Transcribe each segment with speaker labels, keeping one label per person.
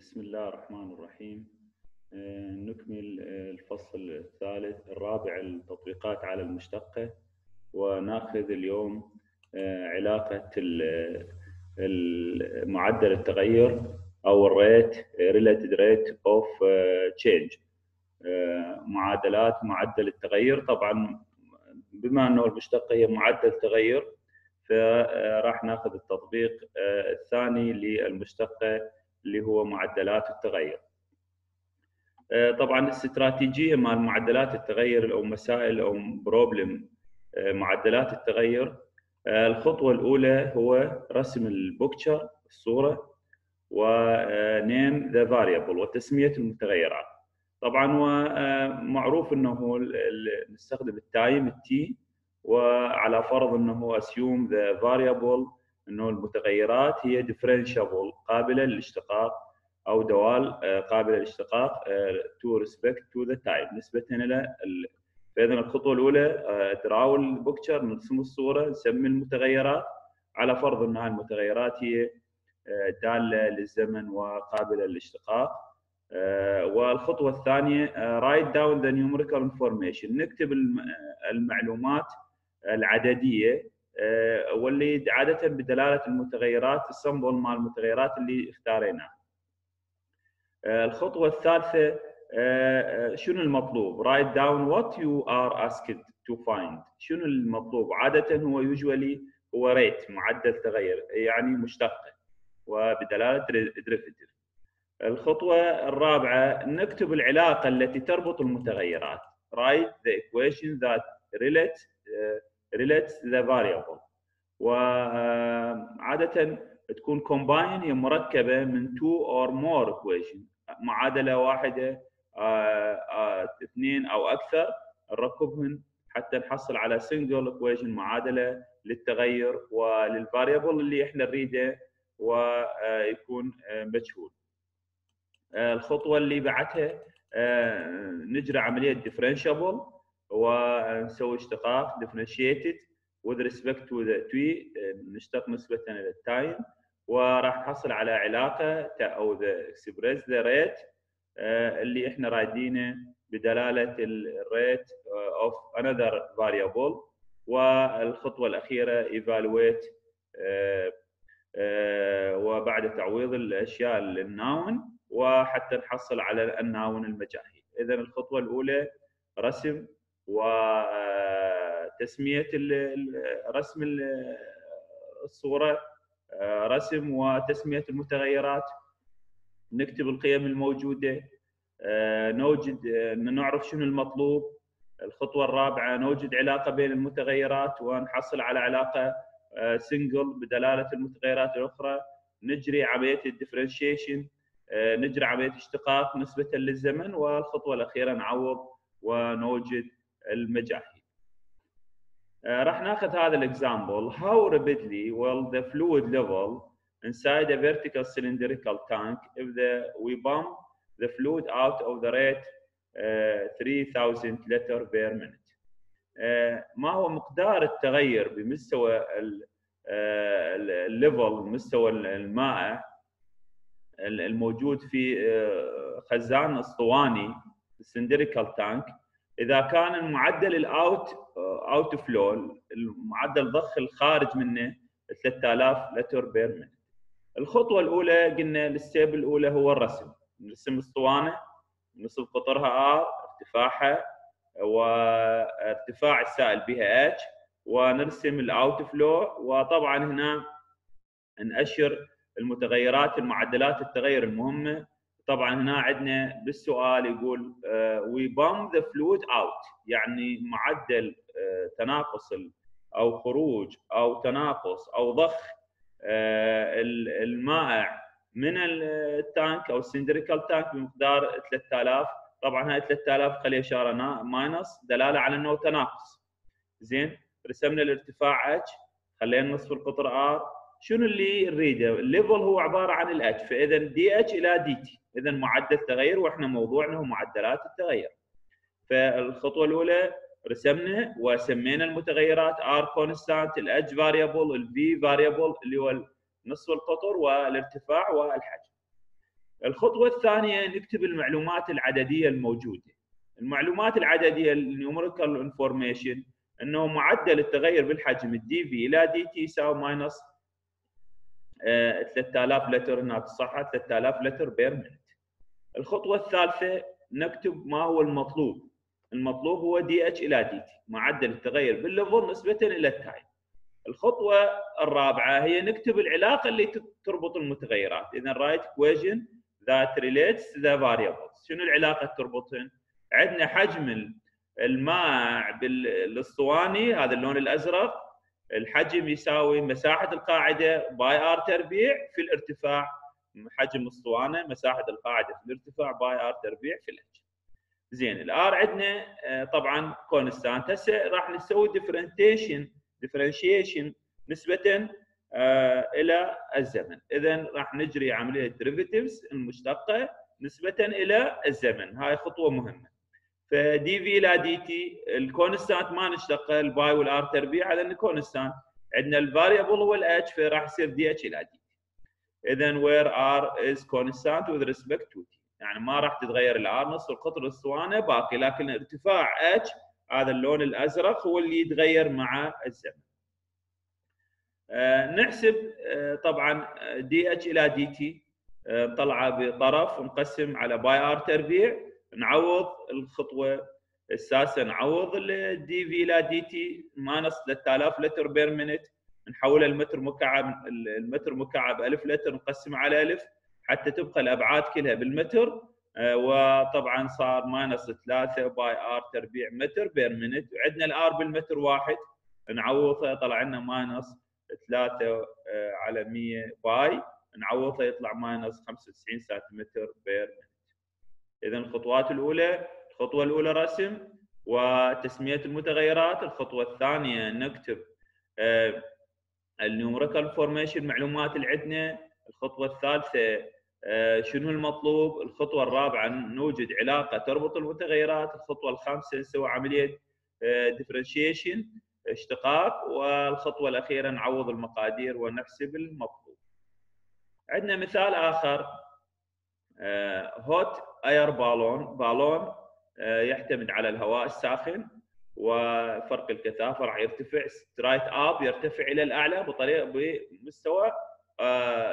Speaker 1: بسم الله الرحمن الرحيم. آه، نكمل آه، الفصل الثالث الرابع التطبيقات على المشتقة. وناخذ اليوم آه، علاقة معدل التغير أو الريت related rate of change. معادلات معدل التغير. طبعا بما أنه المشتقة هي معدل تغير فراح ناخذ التطبيق الثاني للمشتقة. اللي هو معدلات التغير. آه، طبعا الاستراتيجية مال معدلات التغير أو مسائل أو problem آه، معدلات التغير آه، الخطوة الأولى هو رسم ال picture الصورة و name the variable وتسمية المتغيرات. طبعا ومعروف إنه نستخدم ال time ال t وعلى فرض إنه assume the variable إنه المتغيرات هي differentiable قابلة للاشتقاق أو دوال آه، قابلة للاشتقاق to respect to the time نسبة إلى فإذا الخطوة الأولى draw ال picture نرسم الصورة نسمي المتغيرات. على فرض ان المتغيرات هي آه، دالة للزمن وقابلة للاشتقاق. آه، والخطوة الثانية write down the numerical information نكتب المعلومات العددية. آه، واللي عادة بدلالة المتغيرات ال symbol مال المتغيرات اللي اختاريناها. آه، الخطوة الثالثة آه، شنو المطلوب؟ write down what you are asked to find. شنو المطلوب؟ عادة هو usually هو rate معدل تغير يعني مشتقه وبدلالة derivative. الخطوة الرابعة نكتب العلاقة التي تربط المتغيرات. write the equation that relate relates the variable. وعادة تكون combine هي مركبة من two or more equation. معادلة واحدة آه، آه، اثنين أو أكثر نركبهن حتى نحصل على single equation معادلة للتغير وللفاريبل اللي إحنا نريده ويكون آه، مجهول. الخطوة اللي بعدها نجري عملية differentiable. ونسوي اشتقاق differentiated with respect to the t نشتق نسبة إلى التايم وراح نحصل على علاقة أو the express the rate آه، اللي إحنا رايدينه بدلالة الريت of another variable والخطوة الأخيرة evaluate آه، آه، وبعد تعويض الأشياء للناون وحتى نحصل على الناون المجاهي إذا الخطوة الأولى رسم وتسميه رسم الصورة رسم وتسمية المتغيرات. نكتب القيم الموجودة نوجد نعرف شنو المطلوب. الخطوة الرابعة نوجد علاقة بين المتغيرات ونحصل على علاقة single بدلالة المتغيرات الأخرى. نجري عمليه ال differentiation نجري عمليه اشتقاق نسبة للزمن. والخطوة الأخيرة نعوض ونوجد المجاهيل آه، راح ناخذ هذا ال example how rapidly will the fluid level inside a vertical cylindrical tank if the we pump the fluid out of the rate uh, 3000 liter per minute uh, ما هو مقدار التغير بمستوى ال level مستوى الماء الموجود في خزان اسطواني ال cylindrical tank إذا كان المعدل ال out outflow المعدل ضخ الخارج منه 3000 لتر per الخطوة الأولى قلنا ال step الأولى هو الرسم. نرسم أسطوانة نصف قطرها R ارتفاعها وارتفاع السائل بها H ونرسم ال outflow وطبعا هنا نأشر المتغيرات المعدلات التغير المهمة. طبعا هنا عندنا بالسؤال يقول we pump the fluid out يعني معدل آه، تناقص أو خروج أو تناقص أو ضخ آه، المائع من ال tank أو ال cylindrical tank بمقدار 3000 طبعا هاي 3000 خلي إشارة minus دلالة على إنه تناقص. زين رسمنا الارتفاع H خلينا نصف القطر R شنو اللي نريده؟ ال level هو عبارة عن الاتش فإذا دي اتش إلى دي تي إذا معدل تغير وإحنا موضوعنا هو معدلات التغير. فالخطوة الأولى رسمنا وسمينا المتغيرات R constant ال H variable ال V variable اللي هو نصف القطر والارتفاع والحجم. الخطوة الثانية نكتب المعلومات العددية الموجودة المعلومات العددية ال numerical information إنه معدل التغير بالحجم ال dV إلى dt يساوي minus 3000 لتر هناك الصحه 3000 لتر per minute الخطوة الثالثة نكتب ما هو المطلوب. المطلوب هو دي اتش إلى دي تي معدل التغير بال level نسبة إلى ال time. الخطوة الرابعة هي نكتب العلاقة اللي تربط المتغيرات. اذا write equation that relates the variables. شنو العلاقة تربطهن؟ عندنا حجم الماء بالاسطواني هذا اللون الأزرق الحجم يساوي مساحة القاعدة π R تربيع في الارتفاع. حجم أسطوانة مساحة القاعدة في الارتفاع π R تربيع في ال H زين ال R عندنا آه، طبعا constant هسه راح نسوي differentiation differentiation نسبة آه، إلى الزمن. اذا راح نجري عملية derivatives المشتقة نسبة إلى الزمن. هاي خطوة مهمة. ف dV إلى dt ال constant ما نشتقه ال π وال R تربيع هذا constant عندنا ال variable هو ال H فراح يصير دي اتش إلى دي. اذا where R is constant with respect to t يعني ما راح تتغير ال R نص القطر الاسطوانه باقي لكن ارتفاع H هذا اللون الأزرق هو اللي يتغير مع الزمن. آه، نحسب آه، طبعا دي اتش إلى دي تي طلعه بطرف ونقسم على π R تربيع نعوض الخطوة السادسه نعوض ال dV إلى dt minus 3000 لتر per minute نحولها المتر مكعب المتر مكعب 1000 لتر نقسمه على 1000 حتى تبقى الأبعاد كلها بالمتر آه، وطبعا صار minus 3 π R تربيع متر per minute. وعندنا ال R بالمتر واحد نعوضها طلع لنا minus 3 آه، على 100 π نعوضها يطلع minus 95 سنتيمتر per minute. اذا الخطوات الأولى الخطوة الأولى رسم وتسمية المتغيرات الخطوة الثانية نكتب آه، ال numerical information المعلومات اللي عندنا الخطوة الثالثة آه، شنو المطلوب الخطوة الرابعة نوجد علاقة تربط المتغيرات الخطوة الخامسة نسوي عملية differentiation آه، اشتقاق والخطوة الأخيرة نعوض المقادير ونحسب المطلوب. عندنا مثال آخر hot air balloon. بالون آه، يعتمد على الهواء الساخن وفرق الكثافة راح يرتفع. straight up يرتفع إلى الأعلى بطريقه بمستوى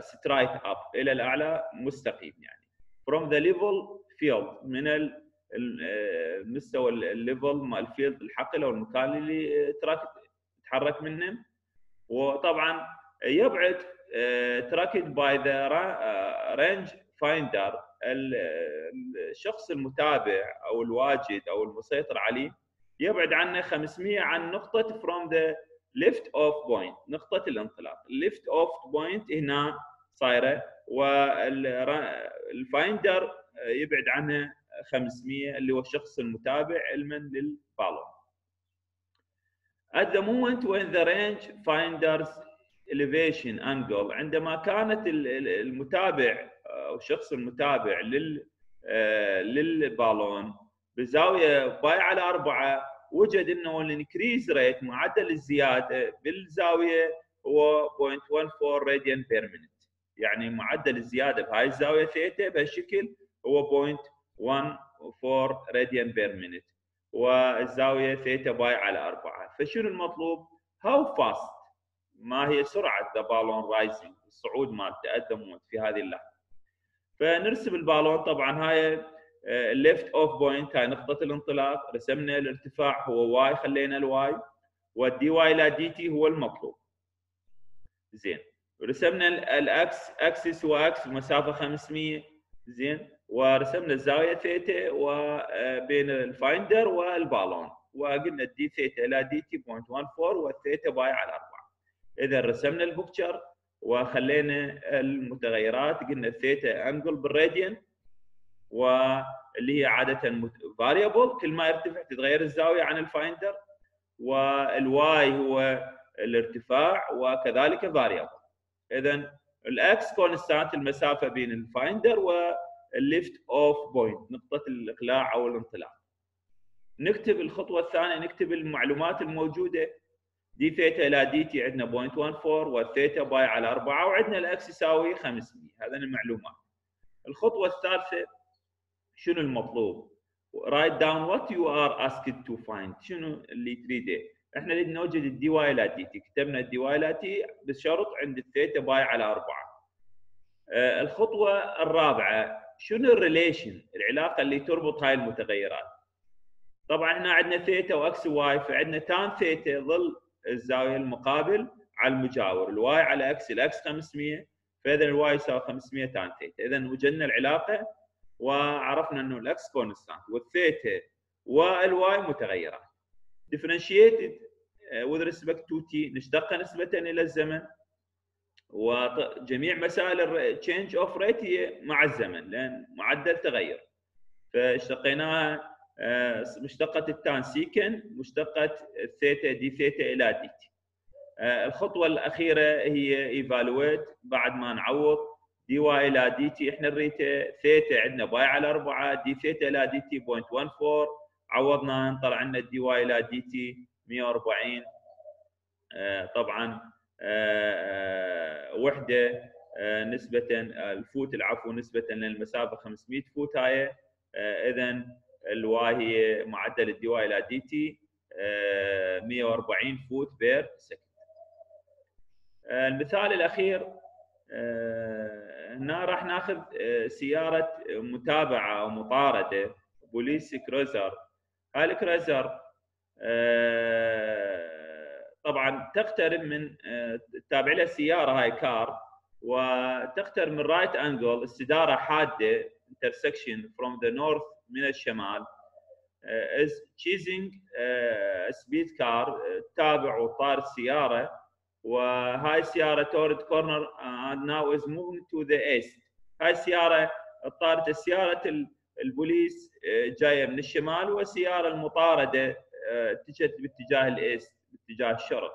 Speaker 1: straight up إلى الأعلى مستقيم يعني. From the level field من المستوى ال level مال ال field الحقل أو المكان اللي تحرك منه. وطبعا يبعد tracked by the range finder الشخص المتابع أو الواجد أو المسيطر عليه يبعد عنه 500 عن نقطة from the lift off point نقطة الانطلاق. ال lift off point هنا صايرة وال finder يبعد عنه 500 اللي هو الشخص المتابع علما للبالون At the moment when the range finder's elevation angle عندما كانت المتابع أو الشخص المتابع لل آه، للبالون. بزاويه باي على أربعة وجد إنه ال increase rate معدل الزيادة بالزاوية هو 0.14 radian per minute يعني معدل الزيادة بهاي الزاوية ثيتا بهالشكل هو 0.14 radian per minute والزاوية ثيتا باي على أربعة. فشنو المطلوب؟ how fast ما هي سرعة the balloon rising الصعود مال التقدم في هذه اللحظة. فنرسم البالون طبعا هاي ال lift off point هاي نقطة الانطلاق. رسمنا الارتفاع هو y خلينا ال y وال dy لا dt هو المطلوب. زين. رسمنا الاكس اكسس واكس مسافة 500 زين. ورسمنا الزاوية ثيتا وبين ال finder والبالون وقلنا ال d theta لا dt 0.14 والثيتا باي على 4 اذا رسمنا ال picture وخلينا المتغيرات قلنا ال theta angle بال radian واللي هي عادة variable كل ما يرتفع تتغير الزاوية عن ال finder وال y هو الارتفاع وكذلك variable اذا ال x constant المسافة بين ال finder وال lift off point نقطة الإقلاع أو الانطلاق. نكتب الخطوة الثانية نكتب المعلومات الموجودة d theta إلى dt عندنا 0.14 والثيتا باي على 4 وعندنا ال x يساوي 500 هذا المعلومات الخطوة الثالثة شنو المطلوب؟ Write down what you are asked to find. شنو اللي تريده؟ إحنا نريد نوجد ال dy لا t كتبنا الدي واي لا تي بشرط عند الثيتا باي على أربعة. آه، الخطوة الرابعة شنو ال relation العلاقة اللي تربط هاي المتغيرات. طبعا إحنا عندنا theta و x y فعندنا tan theta ظل الزاوية المقابل على المجاور. الواي على إكس الأكس 500 فاذا ال y يساوي 500 tan theta. اذا وجدنا العلاقة وعرفنا إنه ال x constant وال theta وال y متغيرات uh, with respect to t نشتقها نسبة إلى الزمن. وجميع مسائل change of rate هي مع الزمن لأن معدل تغير. فاشتقيناها مشتقة ال tan secant مشتقة ال theta d theta إلى dt الخطوة الأخيرة هي evaluate بعد ما نعوض dy إلى dt إحنا نريته ثيتا عندنا باي على 4 d theta إلى dt 0.14 عوضنا طلع لنا ال dy إلى dt 140 طبعا آه، آه، وحدة آه، نسبة ال foot العفو نسبة للمسافة 500 foot هاي. اذا ال y هي معدل ال dy إلى dt 140 foot per second. المثال الأخير هنا راح ناخذ سيارة متابعة أو مطاردة police cruiser. هاي ال cruiser طبعا تقترب من تابع لها سيارة هاي car وتقترب من right angle استدارة حادة intersection from the north من الشمال. is chasing speed car تابع وطارد السياره وهاي السياره turned corner and now is moving to the east. هاي السياره طاردت السيارة البوليس جاية من الشمال والسيارة المطاردة اتجهت باتجاه ال east باتجاه الشرق.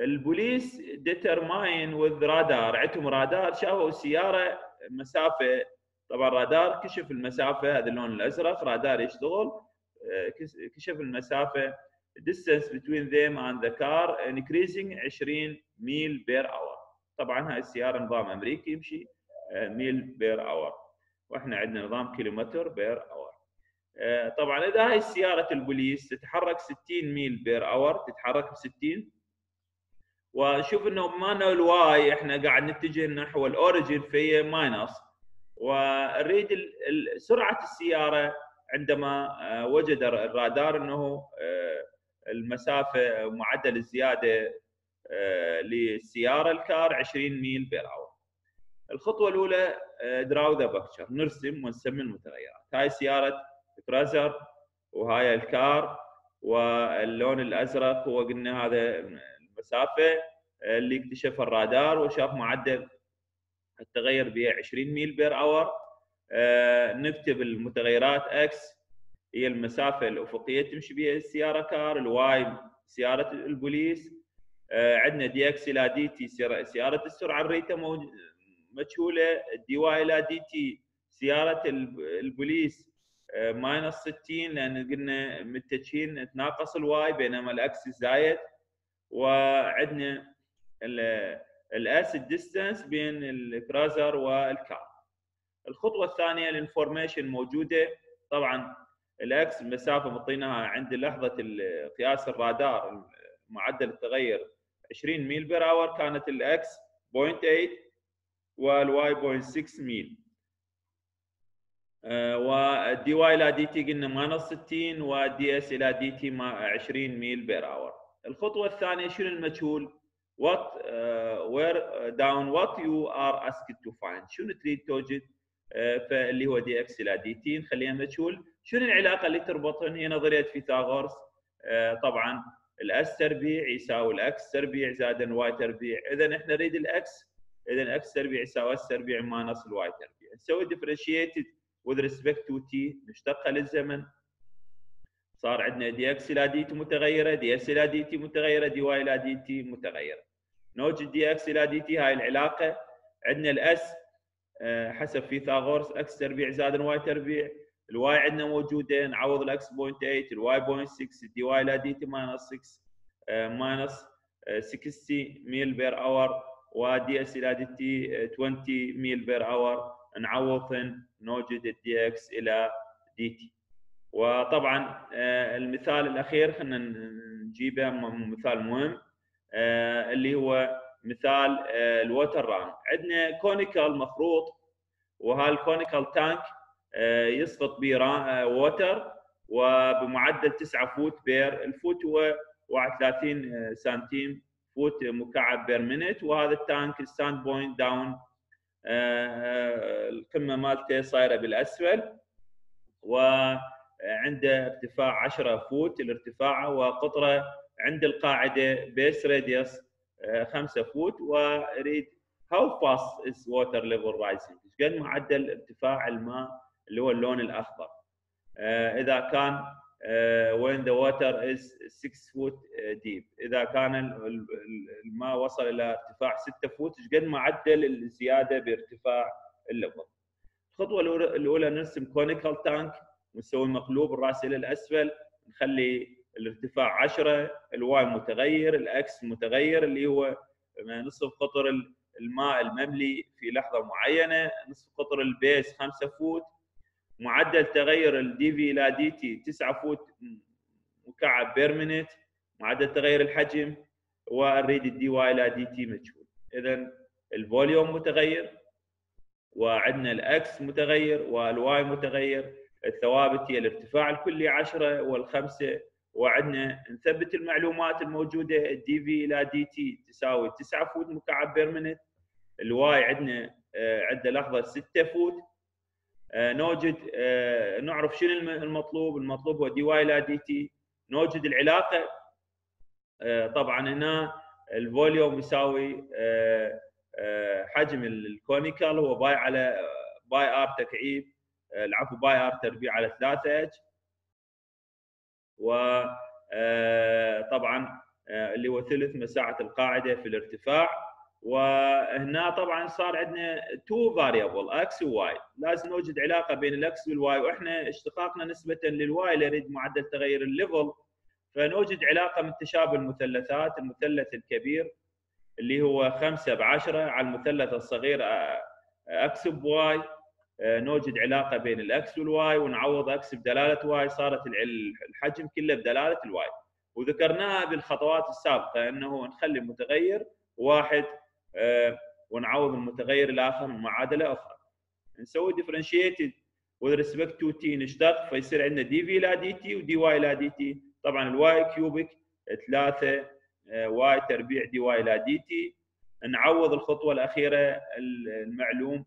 Speaker 1: ال police determine with radar عندهم رادار شافوا سيارة مسافة طبعا رادار كشف المسافة هذا اللون الأزرق رادار يشتغل كشف المسافة distance between them and the car increasing 20 mile per hour طبعا هاي السيارة نظام أمريكي يمشي mile per hour وإحنا عندنا نظام kilometer per hour طبعا إذا هاي سياره البوليس تتحرك 60 mile per hour تتحرك ب 60 وشوف إنه ما ال y إحنا قاعد نتجه نحو ال origin فهي minus ونريد سرعة السيارة عندما وجد الرادار إنه المسافة معدل الزيادة للسيارة ال car 20 mile per hour الخطوة الأولى draw the picture نرسم ونسمي المتغيرات هاي سيارة cruiser وهاي ال car واللون الأزرق هو قلنا هذا المسافة اللي اكتشفها الرادار وشاف معدل التغير ب 20 ميل per hour. نكتب المتغيرات x هي المسافة الأفقية تمشي بها السيارة car ال y سيارة البوليس. عندنا dx إلى dt سياره السرعة ال rate مجهولة. dy إلى dt سيارة البوليس minus 60 لأن قلنا متجهين تناقص ال y بينما ال x زايد. وعندنا ال s distance بين ال cruiser وال car الخطوة الثانية ال information موجودة. طبعا ال x المسافه مطيناها عند لحظة قياس الرادار معدل التغير 20 ميل per hour كانت ال x 0.8 وال y 0.6 ميل. وال dy إلى dt قلنا minus 60 وال ds إلى dt 20 ميل per hour الخطوة الثانية شنو المجهول؟ What uh, write uh, down what you are asked to find. شنو تريد توجد؟ uh, فاللي هو dx إلى dt. نخليها مجهول. شنو العلاقة اللي تربطهم هي نظرية فيثاغورس. uh, طبعا ال s تربيع يساوي ال x تربيع زائد ال y تربيع. اذا إحنا نريد ال x. اذا ال x تربيع يساوي s تربيع minus ال y تربيع. نسوي differentiated with respect to t نشتقها للزمن. صار عندنا dx إلى dt متغيرة ds إلى dt متغيرة dy إلى dt متغيرة. نوجد dx إلى dt هاي العلاقة. عندنا ال s حسب فيثاغورس x تربيع زائد y تربيع. ال y عندنا موجودة نعوض ال x 0.8 ال y 0.6 dy إلى dt minus 6 minus 60 ميل per hour و ds إلى dt 20 ميل per hour. ونعوضهن نوجد ال dx إلى dt وطبعا آه، المثال الأخير خلينا نجيبه مثال مهم آه، اللي هو مثال آه، ال water run. عندنا conical مخروط وهال conical tank يسقط به water وبمعدل 9 foot per ال foot هو 31 سنتيم foot مكعب per minute وهذا ال tank stand point down القمة مالته صايرة بالأسفل. وعنده ارتفاع 10 foot الارتفاع وقطره عند القاعدة base radius 5 foot وأريد how fast is water level rising قد معدل ارتفاع الماء اللي هو اللون الأخضر؟ آه، إذا كان when the water is 6 foot deep إذا كان الماء وصل إلى ارتفاع 6 foot قد معدل الزيادة بارتفاع ال level؟ الخطوة الأولى نرسم conical tank ونسوي مقلوب الرأس إلى الأسفل نخلي الارتفاع 10 ال y متغير ال x متغير اللي هو نصف قطر الماء المملي في لحظة معينة نصف قطر ال base 5 foot معدل تغير ال dv إلى dt 9 foot مكعب per minute معدل تغير الحجم ونريد ال dy إلى dt مجهول. اذا ال volume متغير وعندنا ال x متغير وال y متغير الثوابت هي الارتفاع الكلي 10 والخمسة وعندنا نثبت المعلومات الموجودة ال dv إلى dt تساوي 9 foot مكعب per minute ال y عندنا آه، عنده لحظة 6 foot. آه، نوجد آه، نعرف شنو المطلوب. المطلوب هو dy إلى dt نوجد العلاقة آه، طبعا هنا ال volume يساوي حجم ال conical هو pi على pi r تكعيب. العفو pi r تربيع على 3 إتش. وطبعا اللي هو ثلث مساحة القاعدة في الارتفاع. وهنا طبعا صار عندنا two variable x و y لازم نوجد علاقة بين ال x وال y وإحنا اشتقاقنا نسبة لل y نريد معدل تغير ال level. فنوجد علاقة من تشابه المثلثات المثلث الكبير اللي هو 5 ب 10 على المثلث الصغير x ب y نوجد علاقة بين ال x وال y ونعوض أكس بدلالة y. صارت الحجم كله بدلالة ال y. وذكرناها بالخطوات السابقة إنه نخلي متغير واحد آه، ونعوض المتغير الآخر معادله أخرى. نسوي differentiated with respect to t نشتق فيصير عندنا dv إلى dt و dy إلى dt طبعا ال y cubic 3 y تربيع dy إلى dt نعوض الخطوة الأخيرة المعلوم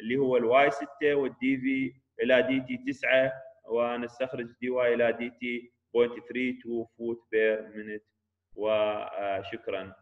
Speaker 1: اللي هو ال y 6 وال dv إلى dt 9 ونستخرج dy إلى dt 0.32 foot per minute وشكرا.